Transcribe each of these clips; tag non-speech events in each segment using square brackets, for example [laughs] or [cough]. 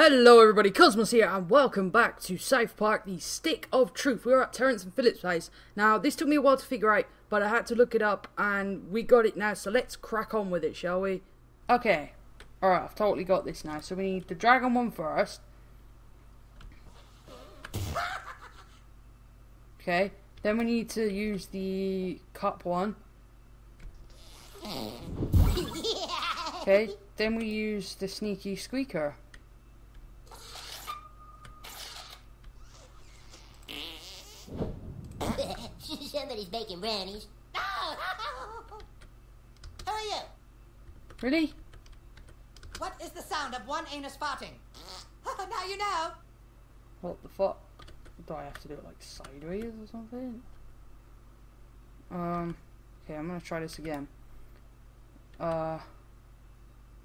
Hello everybody, Cosmos here and welcome back to South Park, the Stick of Truth. We're at Terrance and Phillips' place. Now, this took me a while to figure out, but I had to look it up and we got it now, so let's crack on with it, shall we? Okay, alright, I've totally got this now. So we need the dragon one first. Okay, then we need to use the cup one. [laughs] Okay, then we use the sneaky squeaker. Making brownies. Who are you? Really? What is the sound of one anus farting? [laughs] now you know. What the fuck? Do I have to do it like sideways or something? Um, okay, I'm gonna try this again. Uh,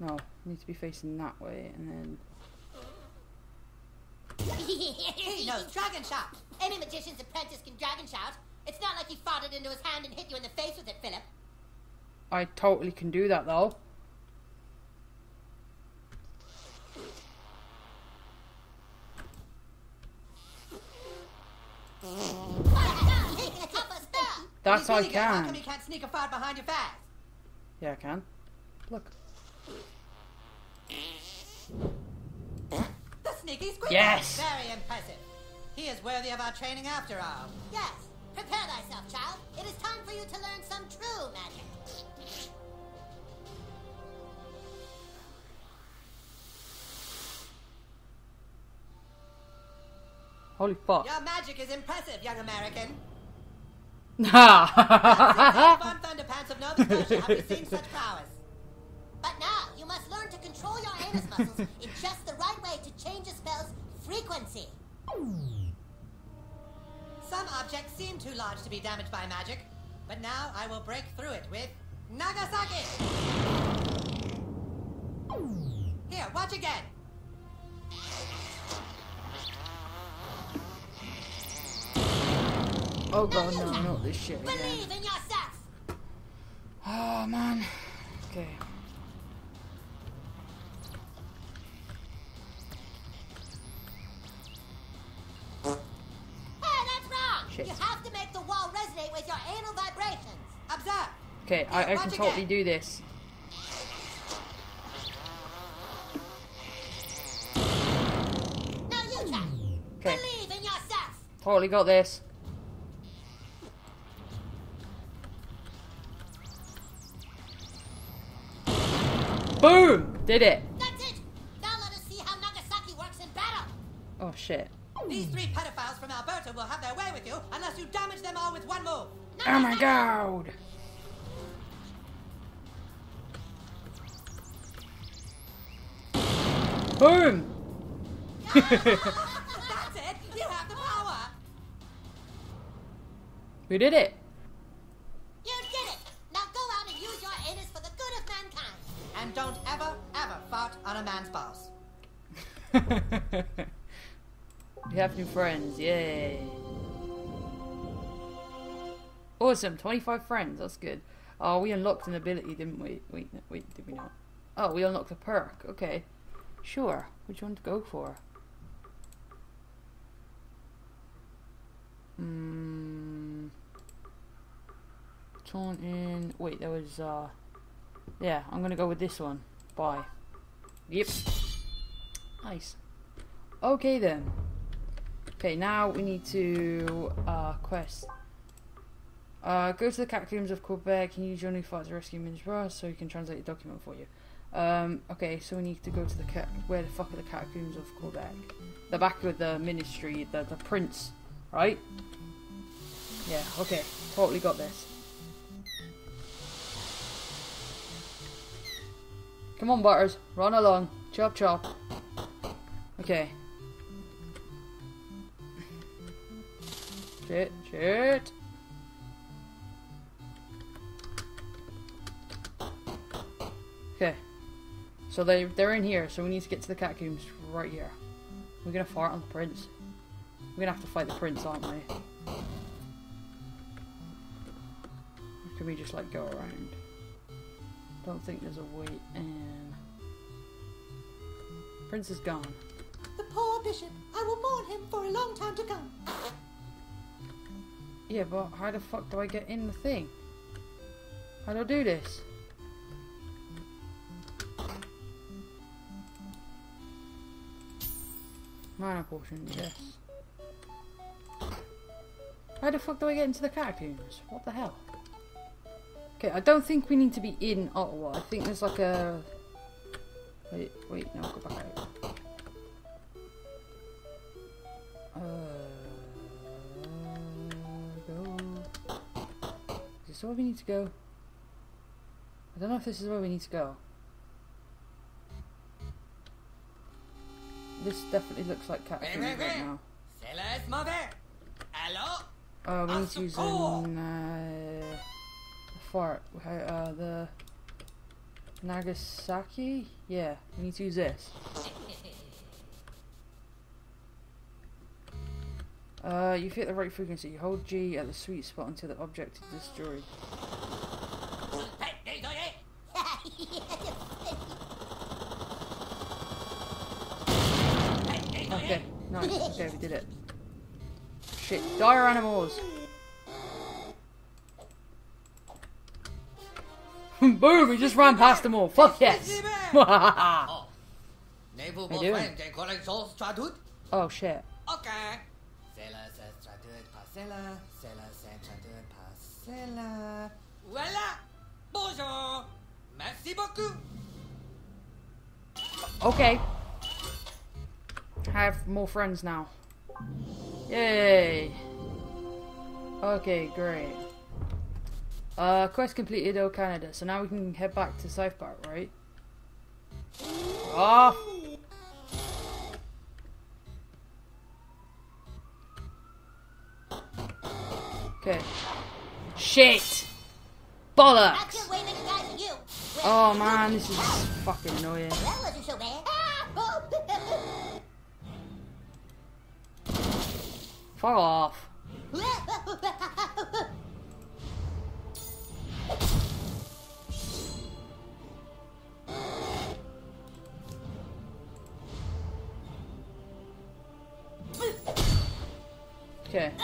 no, need to be facing that way and then. [laughs] He knows dragon shout. Any magician's apprentice can dragon shout. It's not like he farted into his hand and hit you in the face with it, Phillip. I totally can do that though. Help us there. That's He's I really good. How can. come he can't sneak a fart behind your fast? Yeah, I can. Look. The sneaky squeaker. Yes. Very impressive. He is worthy of our training after all. Yes. Prepare thyself, child. It is time for you to learn some true magic. Holy fuck. Your magic is impressive, young American. [laughs] Ha! Farm Thunderpants of Nova Scotia have seen such [laughs] prowess. But now you must learn to control your anus muscles in just the right way to change a spell's frequency. Some objects seem too large to be damaged by magic, but now I will break through it with Nagasaki. Here, watch again. oh god, no, not this shit again. Believe in yourself. Oh man. Okay. I, I can totally do this. Now you try. Okay. Believe in yourself. Totally got this. Boom! Did it. It. Now let us see how Nagasaki works in battle. Oh shit. These three pedophiles from Alberta will have their way with you unless you damage them all with one move. Oh my god! Boom! That's it. You have the power. We did it! You did it. Now go out and use your anus for the good of mankind. And don't ever, ever fart on a man's balls. [laughs] we have new friends, yay! Awesome, 25 friends, that's good. Oh, we unlocked an ability, didn't we? Wait, wait, did we not? Oh, we unlocked a perk, okay. Sure, which one to go for? Hmm. Taunt in. Wait, there was, uh. Yeah, I'm gonna go with this one. Bye. Yep. Nice. Okay then. Okay, now we need to uh, quest. Uh, go to the catacombs of Quebec and use your new files to rescue Minsborough so he can translate the document for you. Um, okay, so we need to go to the cat. Where the fuck are the catacombs of Quebec? The back of the ministry, the the prince, right? Yeah. Okay. Totally got this. Come on, Butters. Run along. Chop chop. Okay. Shit, shit. So they they're in here, so we need to get to the catacombs right here. We're gonna fart on the prince. We're gonna have to fight the prince, aren't we? Or can we just like go around? Don't think there's a way in. Prince is gone. The poor bishop. I will mourn him for a long time to come. Yeah, but how the fuck do I get in the thing? How do I do this? Mana potion, yes. How the fuck do I get into the catacombs? What the hell? Okay, I don't think we need to be in Ottawa. I think there's like a... Wait, wait, no, go back out. Uh, go. Is this where we need to go? I don't know if this is where we need to go. This definitely looks like catacombs right now. Mauvais. Uh, we need to use an, uh, fart. Uh, the Nagasaki? Yeah, we need to use this. [laughs] Uh, you hit the right frequency. You hold G at the sweet spot until the object is destroyed. [laughs] nice. Okay, we did it. Shit, dire animals. [laughs] Boom! We just ran past them all. Fuck yes. [laughs] Oh. N'avez-vous How you doing? d'une collection traduite? oh shit. Ok. Celle-là, c'est traduite par celle-là. Celle-là, c'est traduite par celle-là. Voilà. Bonjour. Merci beaucoup. Okay. Have more friends now. Yay. Okay, great. Uh, quest completed, oh Canada. So now we can head back to South Park, right? Off. Okay. Shit. Bollocks. killed way bigger guys than you. Oh man, this is fucking annoying. Fuck off. Okay. [laughs]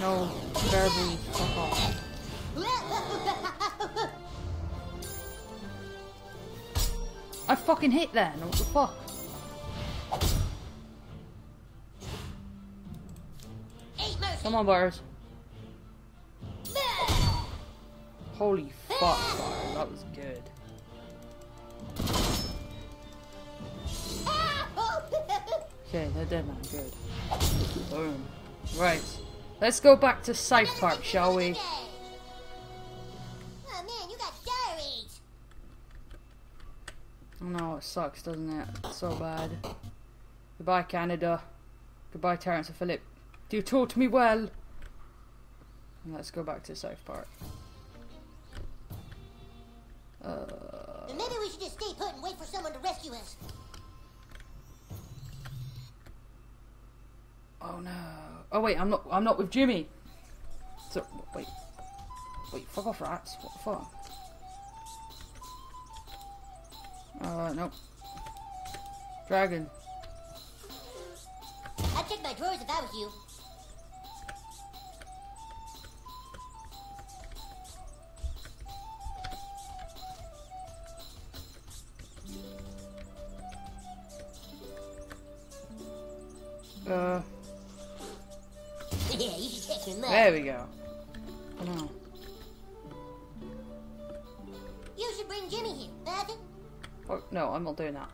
No verbal fuck off. I fucking hit then. What the fuck? Come on, bars. Holy fuck, Bar. That was good. Okay, they're dead man. Good. Boom. Right. Let's go back to South Park, shall we? I know it sucks, doesn't it? It's so bad. Goodbye, Canada. Goodbye, Terrance and Phillip. Do you taught me well. And let's go back to South Park. Uh, maybe we should just stay put and wait for someone to rescue us. oh no. Oh wait, I'm not. I'm not with Jimmy. So wait, wait. Fuck off, rats. What the fuck? Uh, nope. Dragon. I'd check my drawers if I was you. Uh, [laughs] yeah, you should check your mug. there we go. Oh no. Oh, no, I'm not doing that.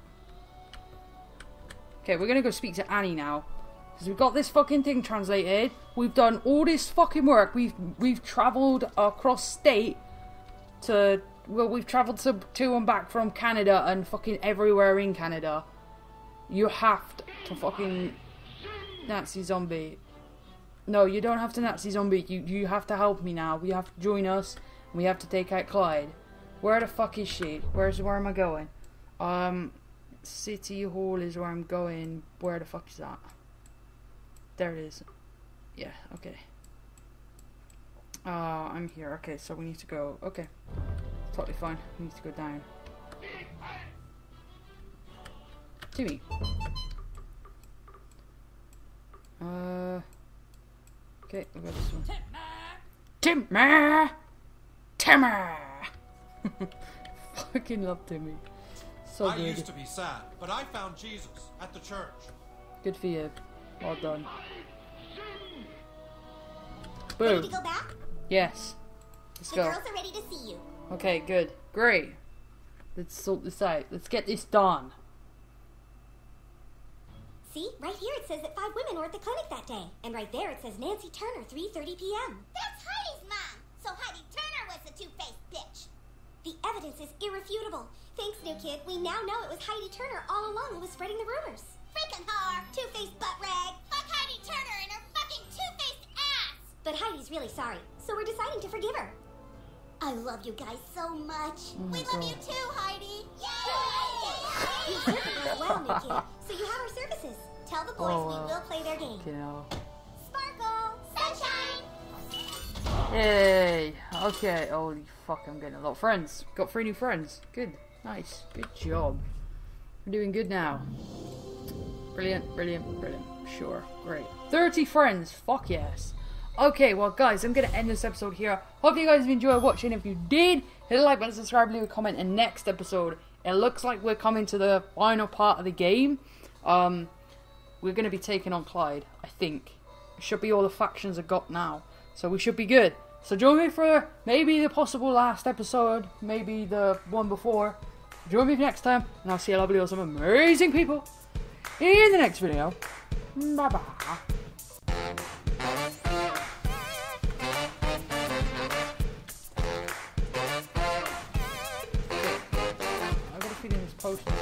Okay, we're gonna go speak to Annie now. Because we've got this fucking thing translated. We've done all this fucking work. We've we've travelled across state to well, we've travelled to to and back from Canada and fucking everywhere in Canada. You have to, to fucking Nazi zombie. No, you don't have to Nazi zombie. You you have to help me now. We have to join us. We have to take out Clyde. Where the fuck is she? Where's where am I going? Um, City Hall is where I'm going. Where the fuck is that? There it is. Yeah. Okay. Uh, I'm here. Okay, so we need to go. Okay. totally fine. We need to go down. Timmy. Uh. Okay, we'll go this one. Timmy! Timmy! [laughs] Fucking love Timmy. So I good. used to be sad, but I found Jesus at the church. Good for you. Well done. Ready Boom. to go back? Yes. Let's The go. girls are ready to see you. Okay, good. Great. Let's sort this out. Let's get this done. See, right here it says that five women were at the clinic that day. And right there it says Nancy Turner, 3.30 p.m. That's Heidi's mom. So Heidi Turner was the two-faced bitch. The evidence is irrefutable. Thanks, new kid. We now know it was Heidi Turner all along who was spreading the rumors. Freaking whore. Two-faced butt rag. Fuck Heidi Turner and her fucking two-faced ass. But Heidi's really sorry, so we're deciding to forgive her. I love you guys so much. Oh we love God. you too, Heidi. [laughs] You Yay! served us as well, new kid. [laughs] So you have our services. Tell the boys Oh, we will play their game. You know. Sparkle. Sunshine. Yay! Okay, holy fuck, I'm getting a lot of friends. Got three new friends. Good. Nice. Good job. We're doing good now. Brilliant, brilliant, brilliant. Sure, great. 30 friends, fuck yes. Okay, well guys, I'm gonna end this episode here. Hope you guys enjoyed watching. If you did, hit a like button, subscribe, leave a comment, and next episode, it looks like we're coming to the final part of the game. Um, we're gonna be taking on Clyde, I think. It should be all the factions are got now. So we should be good. So join me for maybe the possible last episode, maybe the one before. Join me next time, and I'll see you lovely, awesome, amazing people in the next video. Bye bye. I